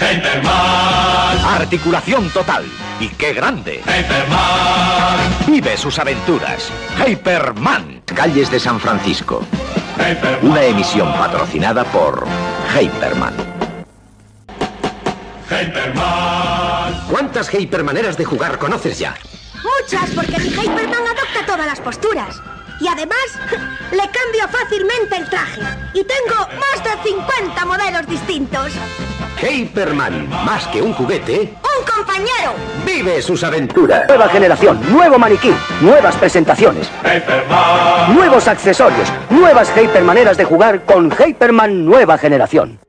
Hyperman. Articulación total. Y qué grande. Hyperman. Vive sus aventuras. Hyperman. Calles de San Francisco. Hyperman. Una emisión patrocinada por Hyperman. Hyperman. ¿Cuántas Hypermaneras de jugar conoces ya? Muchas, porque mi Hyperman adopta todas las posturas. Y además, le cambio fácilmente el traje. Y tengo más de 50 modelos distintos. Hyperman, más que un juguete, ¡Un compañero! vive sus aventuras. Nueva generación, nuevo maniquí, nuevas presentaciones, Hyperman. nuevos accesorios, nuevas Hypermaneras de jugar con Hyperman Nueva Generación.